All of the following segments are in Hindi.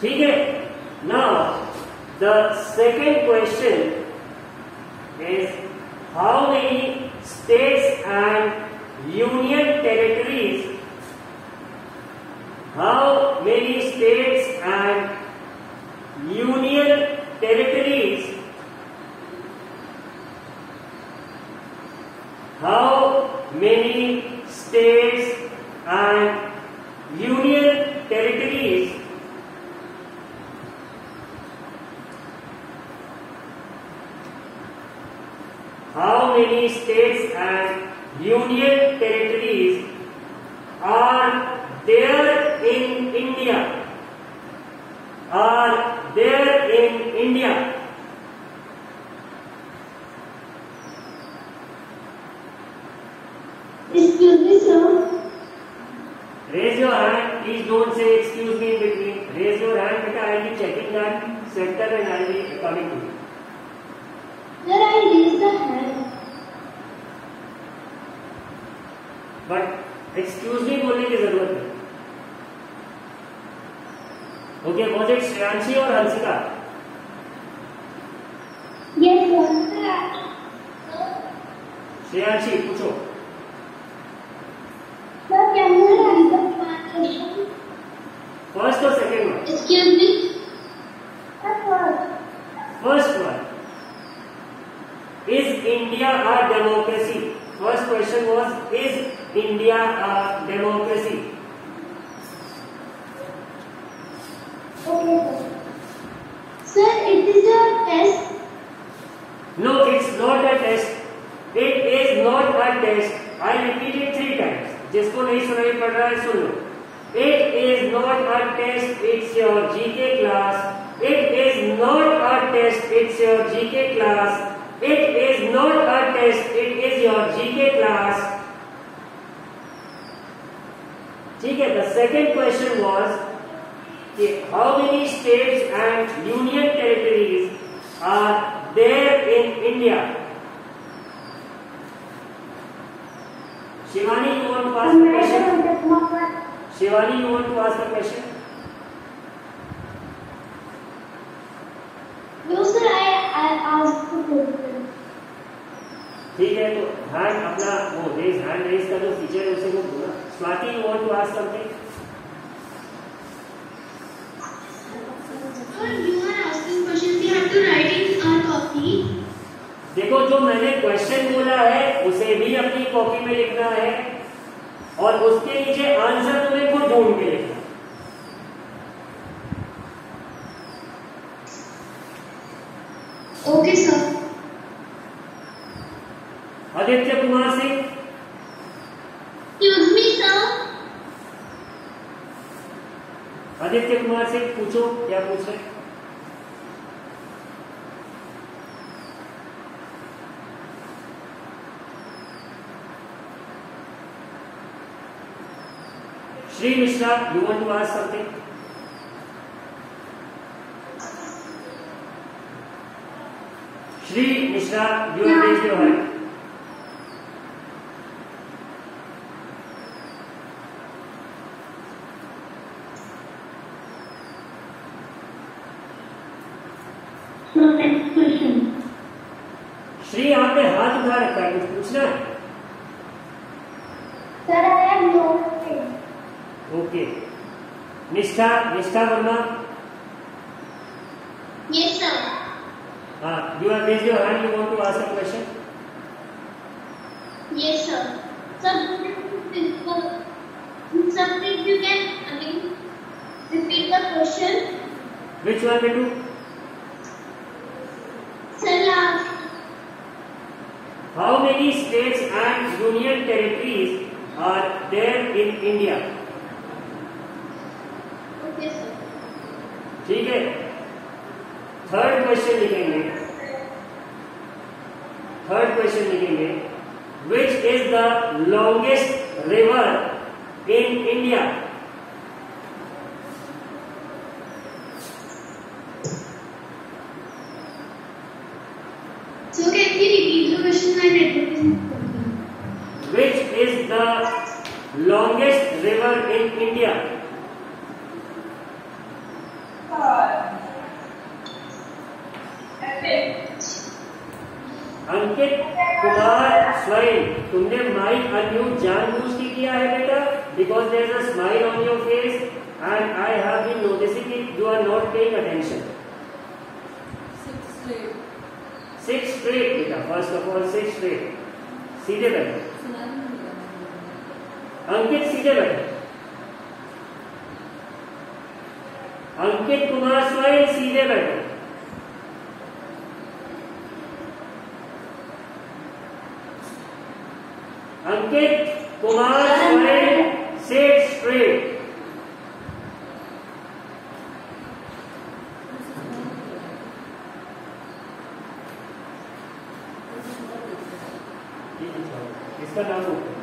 ठीक है now the second question is how many states and union territories how many states and union territories how many states and union territories are there in India? Are there in India? Excuse me, sir. Raise your hand. Please don't say excuse me in between. Raise your hand, beta. I will be checking that center and I will be coming to you. Sir, I raised the hand. But excuse भी बोलने की ज़रूरत है ओके इट श्रेयांशी और हंसिका। श्रेयांशी पूछो Sir, can you repeat the question? First और second one Excuse me. Sir, first. First one is India a democracy first question was is India a democracy Okay, sir. Sir, it is a test. No it's not a test it is not a test I repeat it three times जिसको नहीं सुनाई पड़ रहा है सुन लो it is not a test it's your GK class it is not a test it's your GK class it is not a test it is your GK class ठीक है द सेकेंड क्वेश्चन वॉज़ कि how many states and union territories are there in India Shivani you want to ask the question Shivani you want to ask the question Asked the question. ठीक है तो हैंड अपना वो रेज हैंड रेज का जो फीचर है उसे वो बोला Swati you want to ask something. देखो जो मैंने क्वेश्चन बोला है उसे भी अपनी कॉपी में लिखना है और उसके नीचे आंसर तुम्हें खुद ढूंढ के लिखना है। Okay, sir. Aditya Kumar Singh Excuse me, sir. Aditya Kumar Singh पूछो क्या पूछ रहे Shri Mishra you want to Shri Mishra you raise your hand Nishtha Nishtha Verma Yes, sir. हाँ you are raise your hand you want to ask a question Yes, sir. Sir, something you can, I mean, repeat the question. Which one बेटू Sir, last. How many states and union territories are there in India ठीक है? थर्ड क्वेश्चन लिखेंगे। थर्ड क्वेश्चन लिखेंगे। Which is the longest river in India longest river in India Ankit Kumar Swain तुमने माइक जान जानबूझ के किया है बेटा। Because there is a smile on your face and I have been noticing it you are not paying attention six straight बेटा। फ़र्स्ट ऑफ़ ऑल सिक्स स्ट्रेट सीधे बैठे। अंकित सीधे बैठे। अंकित कुमार स्वाइन सीधे बैठे। अंकित कुमार स्वाइन सिट स्ट्रेट इसका नाम होगा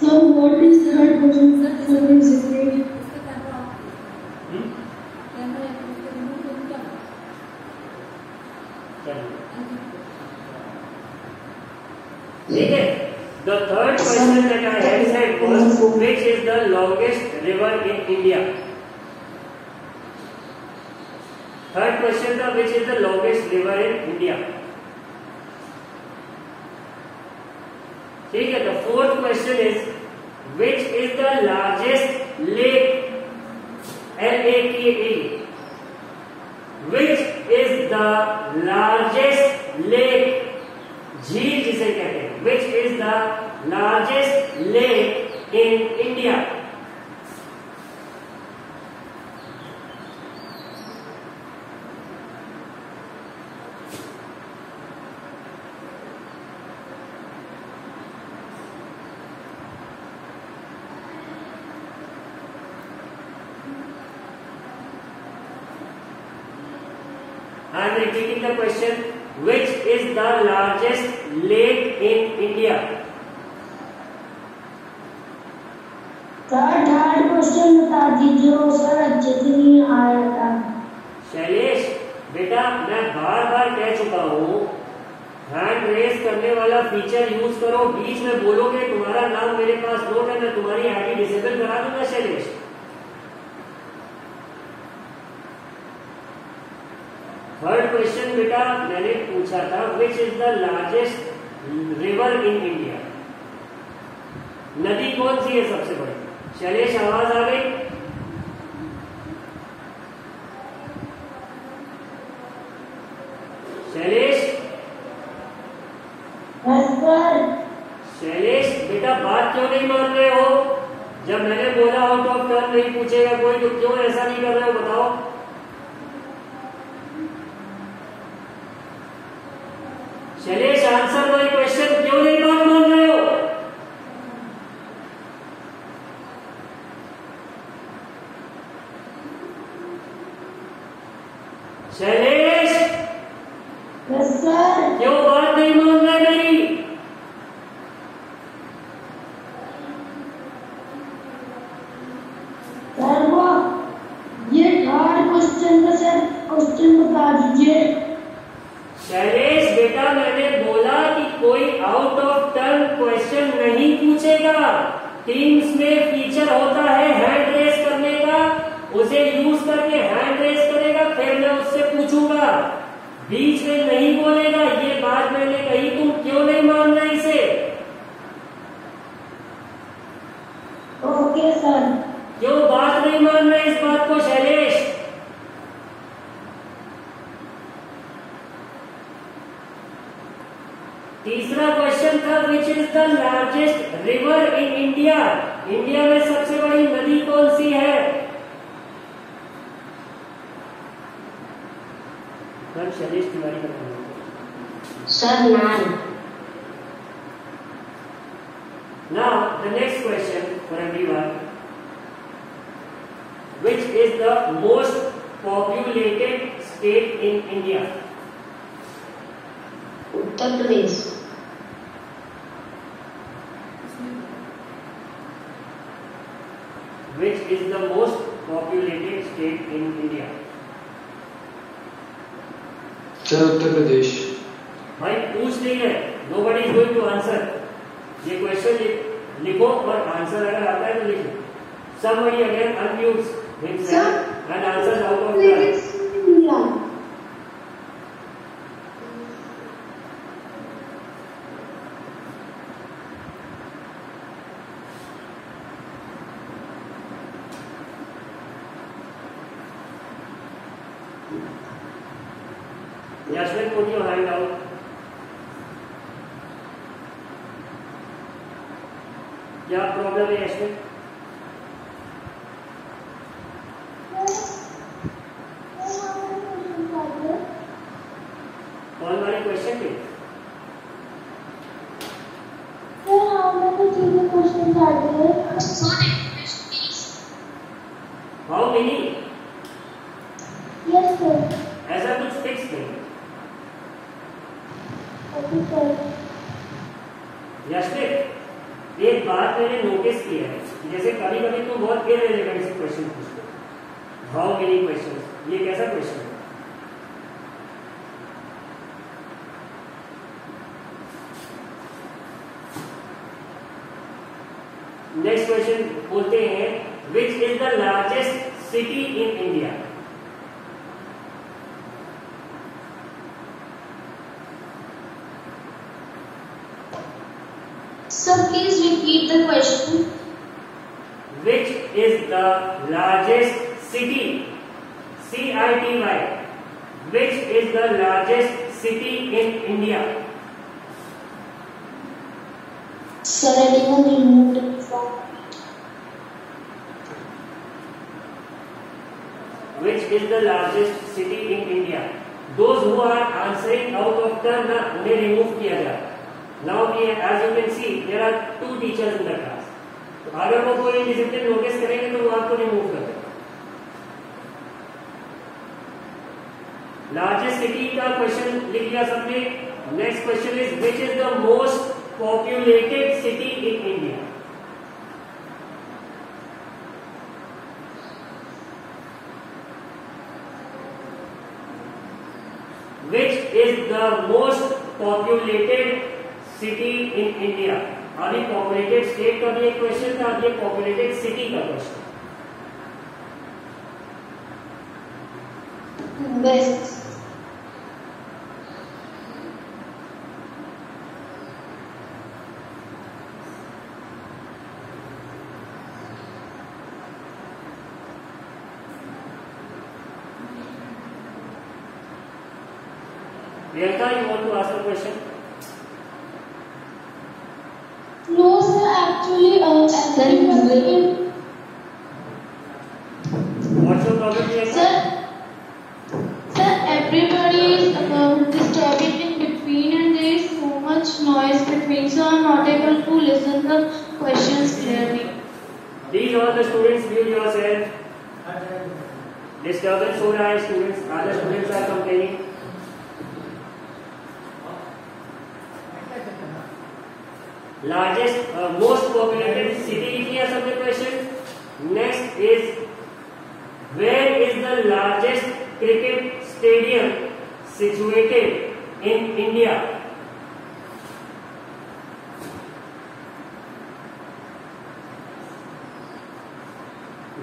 So what question? Sir, this What is it? इसका कैमरा ऑफ़ कीजिए। हम्म? कैमरा एक इसका रिमूव करूँ क्या? चलिए अंकित को। ठीक है The third question that I had said was which is the longest river in India? Third question था which is the longest river in India? ठीक है question is which is the largest lake L A K E which is the largest lake झील जिसे कहते हैं which is the largest lake in India I am repeating the question. Which is the largest lake in India? Sir third question बता दीजिए वो सर अच्छे से नहीं आया था शैलेश बेटा मैं बार कह चुका हूँ हैंड रेस करने वाला फीचर यूज़ करो, बीच में बोलोगे, तुम्हारा नाम मेरे पास नोट है, मैं तुम्हारी आईडी डिसेबल करा दूँगा शैलेश थर्ड क्वेश्चन बेटा, मैंने पूछा था which is the largest river in India नदी कौन सी है सबसे बड़ी? शैलेश, आवाज़ आ गई शैलेश यस सर शैलेश बेटा बात क्यों नहीं मान रहे हो जब मैंने बोला आउट ऑफ़ टर्न नहीं पूछेगा कोई तो क्यों ऐसा नहीं कर रहे हो? बताओ शैलेश आंसर माय क्वेश्चन क्यों नहीं बात मान रहे हो शैलेश यस सर क्यों बात नहीं मान रहे मेरी सर वो ये थर्ड क्वेश्चन का सर क्वेश्चन बता दीजिए शैलेश बेटा मैंने बोला कि कोई आउट ऑफ़ टर्न क्वेश्चन नहीं पूछेगा टीम्स होता है हैंड रेस करने का उसे यूज़ करके हैंड रेस करेगा फिर मैं उससे पूछूँगा बीच में नहीं बोलेगा? ये बात मैंने कही तुम क्यों नहीं मान रहे इसे? ओके सर क्यों बात नहीं मान रहे इस बात को शैलेश? तीसरा क्वेश्चन था which is the largest river in India India में सबसे बड़ी नदी कौन सी है शैलेश तिवारी है। सर नान Now, the next question for everyone. Which is the most populated state in India? Uttar Pradesh Which is the most populated India? Sir Uttar Pradesh भाई पूछ नहीं है। Nobody is going to answer ये क्वेश्चन लिखो और आंसर अगर आता है तो लिखो। Somebody again again himself and answers out of the India Yasmin, put your hand out. क्या प्रॉब्लम है यशमिन कौन वाले क्वेश्चन पे One English, please. हाउ ऐसा कुछ फिक्स नहीं यशमिन एक बात मैंने नोटिस किया है जैसे कभी कभी तुम बहुत इरेलीवेंट से क्वेश्चन पूछते हो हाउ मेनी क्वेश्चन ये कैसा क्वेश्चन है? नेक्स्ट क्वेश्चन बोलते हैं which is the largest city in India Sir, please repeat the question. Which is the largest city C I T Y which is the largest city in India Sir, anyone removed from which is the largest city in India those who are answering out of turn उन्हें remove किया जाए now as you can see there are two teachers in the class तो अगर वो कोई डिसिप्लिन नोटिस करेंगे तो वो आपको रिमूव कर देंगे। लार्जेस्ट सिटी का क्वेश्चन लिख लिया सबने। Next question is which is the most populated city in India which is the most populated city in India? अभी पॉपुलेटेड स्टेट का भी एक क्वेश्चन था अभी पॉपुलेटेड सिटी का question West. Priyanka you want to ask a question actually, uh, actually, what's your problem Priyanka Sir, sir, everybody is uh, disturbing in between and there is so much noise between, so I'm not able to listen the questions clearly. These all the students mute yourself. Disturbance हो रहा है students. Other students are complaining. Largest, uh, most populated city लिख लिया सबने question. Next is where is the largest cricket stadium situated in India?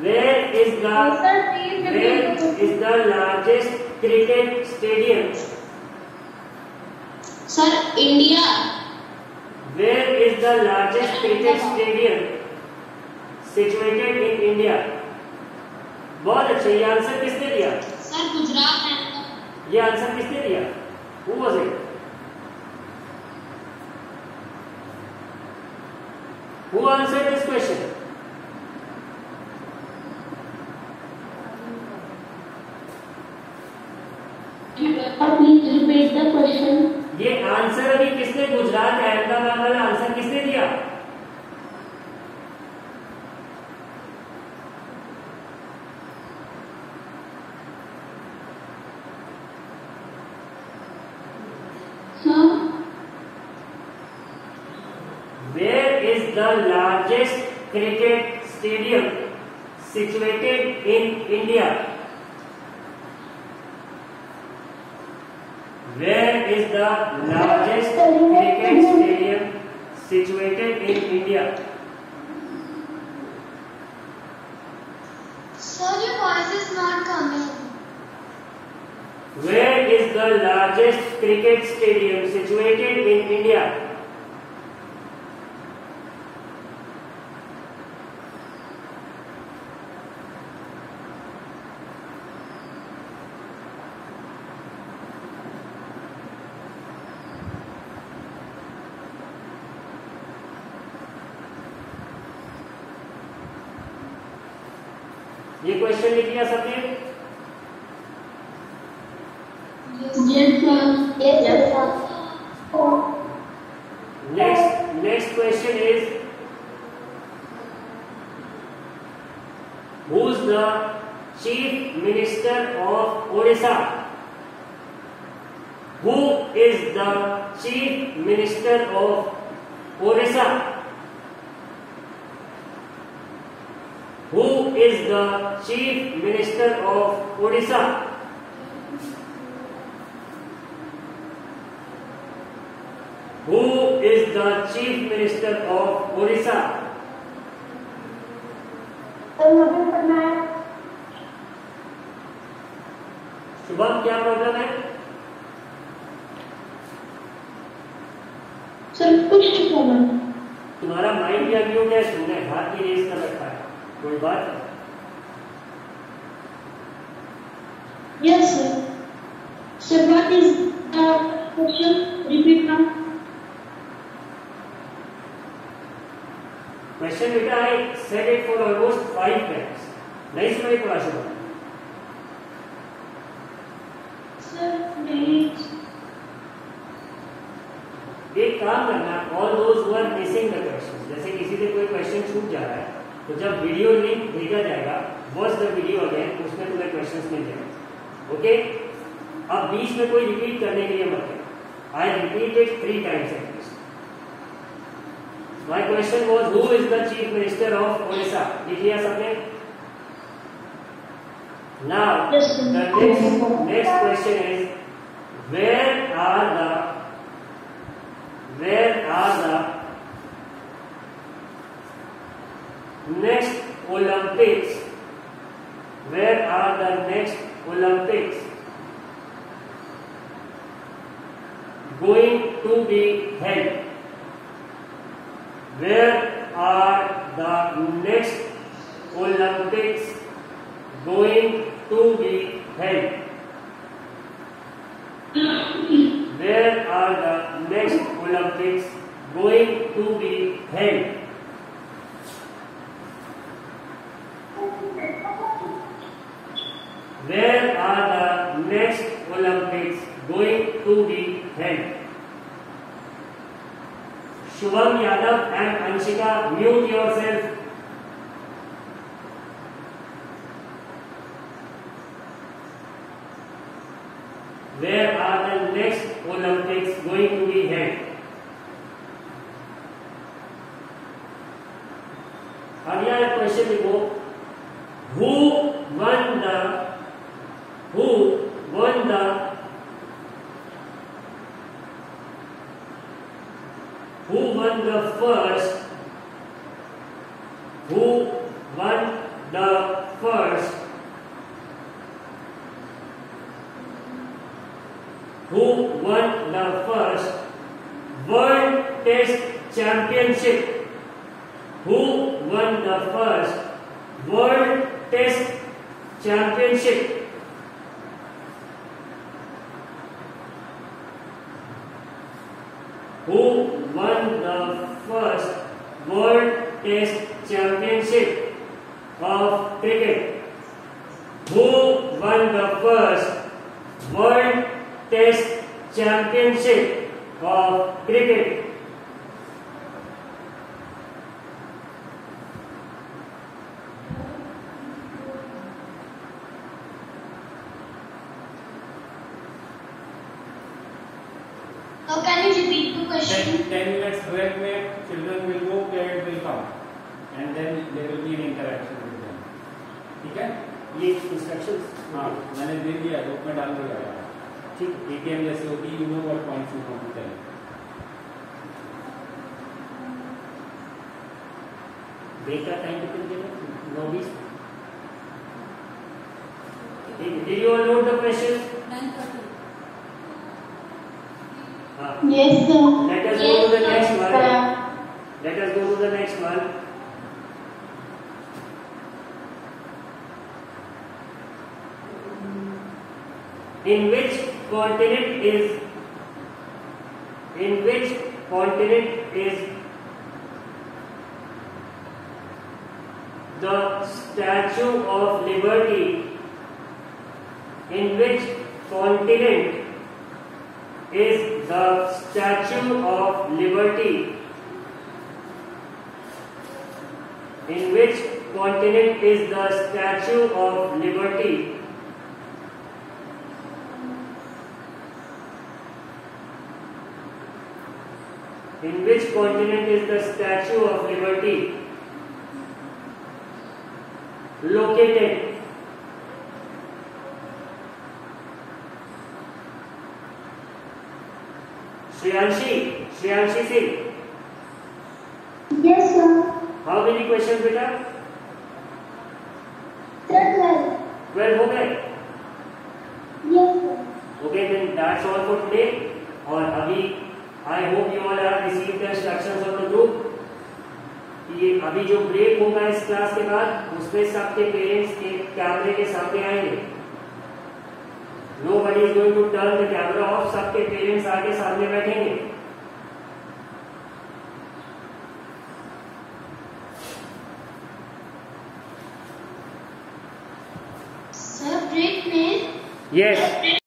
Where is the sir, please where repeat the is the largest cricket stadium? Sir, India. Where is the largest cricket stadium situated in India? बहुत अच्छा ये आंसर किसने दिया Sir, Gujarat and ये आंसर किसने दिया Who was it? Who answered this question? Uh, please repeat the question. ये आंसर अभी किसने गुजरात अहमदाबाद वाला आंसर किसने दिया? Where is the largest cricket stadium situated situated in India? Sir, your voice is not coming. Where is the largest cricket stadium situated in India? Question is Who's the Chief Minister of Odisha? Who is the Chief Minister of Odisha? Who is the Chief Minister of Odisha? Who is the Chief Minister of Odisha? Sir Naveen Patnaik Shubham क्या प्रॉब्लम है सर कुछ तुम्हारा माइंड क्या म्यूट है तुमने हाथ भी रेस कर रखा है। कोई बात है? Yes sir sir what is the question repeat now question बेटा I said it for almost five times नहीं सुनाई पड़ा शुभम सर एक काम करना all those who are missing the question जैसे किसी से कोई क्वेश्चन छूट जा रहा है तो जब वीडियो लिंक भेजा जाएगा वॉच द वीडियो अगेन उसमें तुम्हें क्वेश्चंस मिल जाएँगे। ओके अब बीच में कोई रिपीट करने के लिए मत I repeat it three times at least my question was who is the chief minister of Odisha लिख लिया सबने now Yes, the next next question is where are the where are the next Olympics? Where are the next Olympics going to be held? Where are the next Olympics going to be held? Where are the next Olympics going to be held? Shubham Yadav and Anshika mute yourself where are the next Olympics going to be है अगला क्वेश्चन देखो who won the first world test championship of cricket? Who won the first world test championship of cricket question? 10, 10 minutes break में children will go, parent will come, and then there will be an interaction with them. ठीक है? ये इंस्ट्रक्शंस हाँ मैंने दे दिया ग्रुप में डाल दिया ठीक एटीएम जैसे होती you know what points you want to tell break का टाइम कितने देना नौ बीस Did you all note the Uh, Yes, sir. Let us go to the next one. Let us go to the next one. In which continent is in which continent is the Statue of Liberty? In which continent is the Statue of Liberty? In which continent is the Statue of Liberty? In which continent is the Statue of Liberty located? Shriyanshi, Shriyanshi Singh. Yes, sir. How many questions बेटा? Sir, twelve. Twelve हो गए? Yes, sir. Okay, then that's all for today. और अभी hope you all have received the instructions of the group. कि ये अभी जो ब्रेक होगा इस क्लास के बाद उसमें सबके पेरेंट्स के कैमरे के सामने आएँगे nobody is going to turn the camera off सबके पेरेंट्स आके सामने बैठेंगे Yes. break में यस